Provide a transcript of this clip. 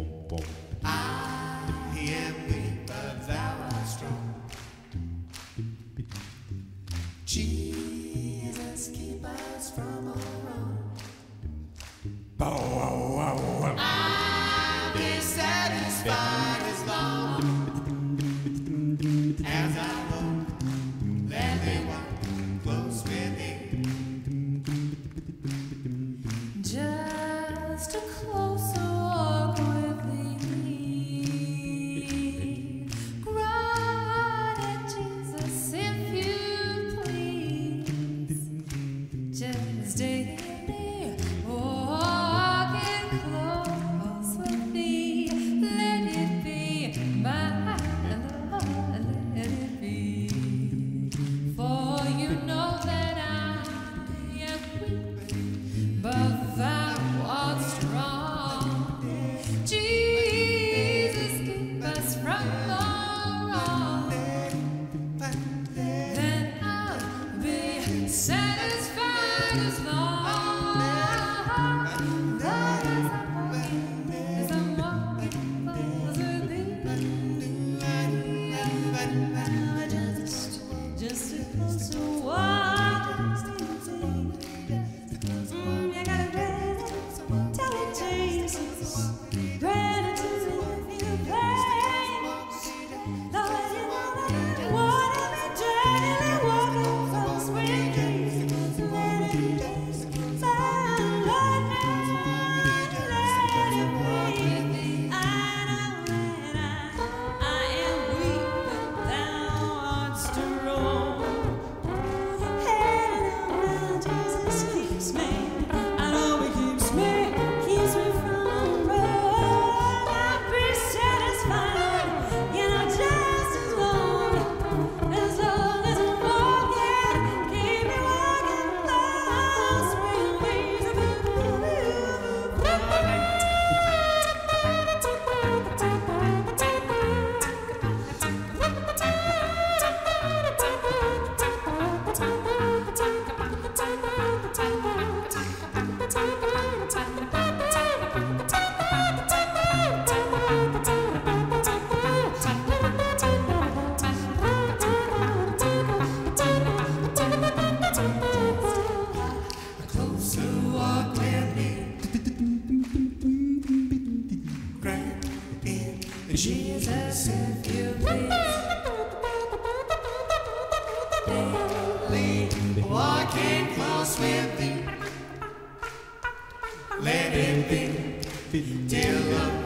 boom, boom. I hear people that are strong. Jesus, keep us from all wrong. Boom. Let us. Jesus, if you please, daily walking close with me. let it be till the